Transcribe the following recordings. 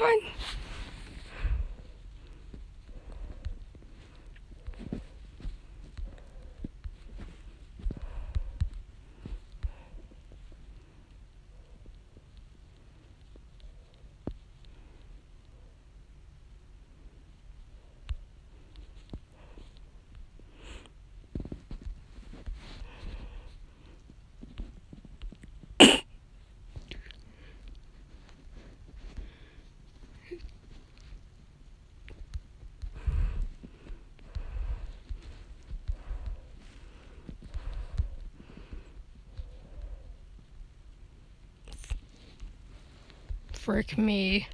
Fine. Frick me.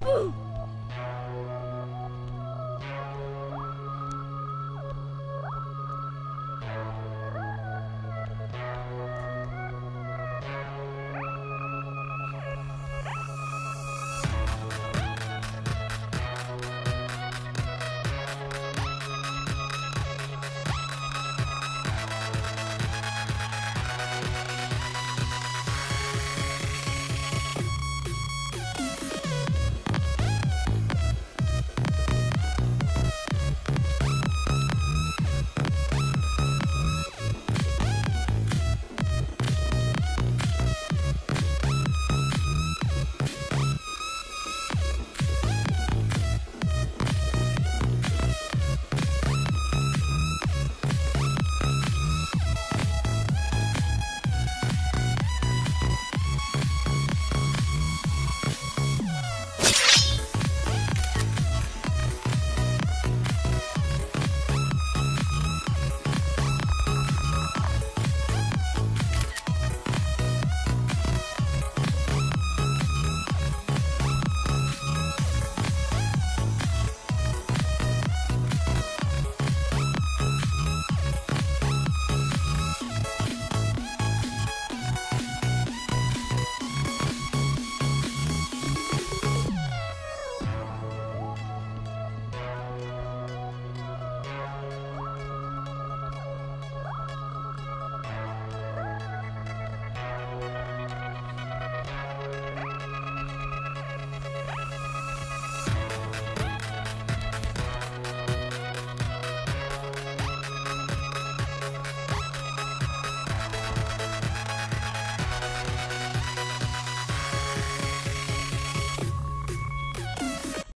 Ooh.